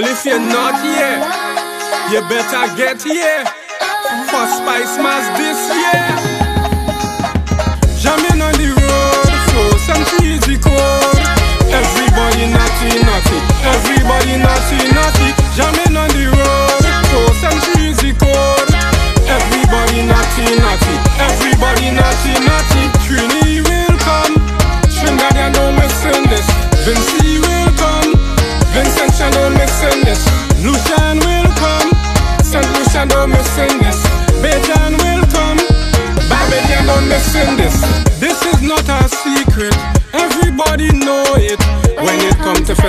Well, if you're not here, you better get here for Spice Mass this year.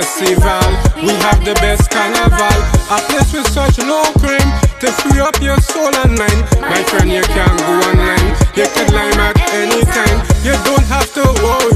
Festival, we have the best carnival. A place with such low crime to free up your soul and mind. My friend, you can go online, you can lime at any time. You don't have to worry,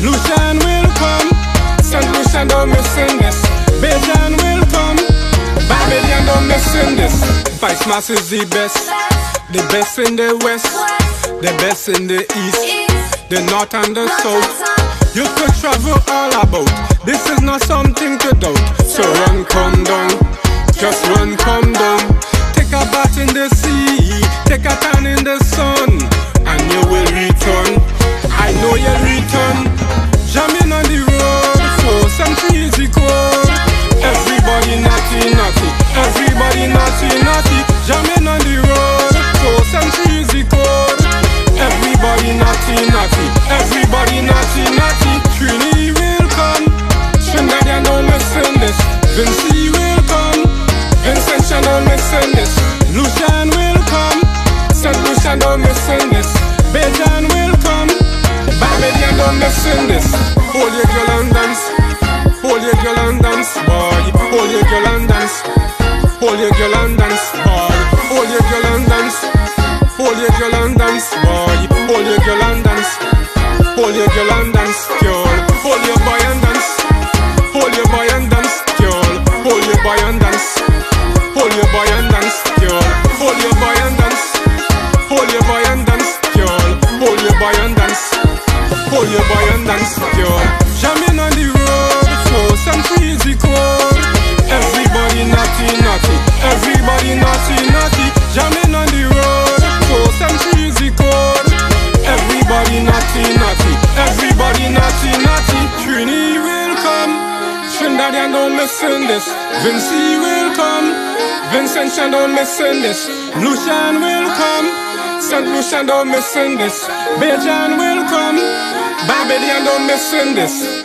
Lucian will come, St. Lucian don't listen this. Bajan will come, Babylon don't listen this. Spice Mass is the best, the best in the west, the best in the east, the north and the south. You could travel all about. This is not something to doubt. So run, come down. Vincy will come. Vincent don't listen this. Lucian will come. St. Lucian oh, don't listen this. Bajan will come. Babylon oh, don't listen this. Hold your girl and dance. Hold your girl and dance, boy. Hold your girl and dance. Hold your girl and dance, boy. Hold your girl and dance. Hold your girl and dance, boy. Hold and girl. Jamming on the road for some crazy code. Everybody naughty, naughty. Everybody naughty, naughty. Jamming on the road for some crazy code. Everybody naughty, naughty. Everybody naughty, naughty. Trini will come. Trinidad don't listen this. Vincy will come. Vincent don't listen this. Lucian will come. St. Lucian don't listen this. Bajan will come. Babylon don't listen this.